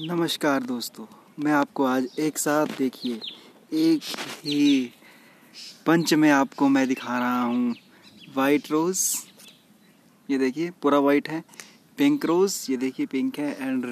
नमस्कार दोस्तों, मैं आपको आज एक साथ देखिए, एक ही पंच में आपको मैं दिखा रहा हूँ। वाइट रोज़ ये देखिए, पूरा वाइट है। पिंक रोज़ ये देखिए पिंक है एंड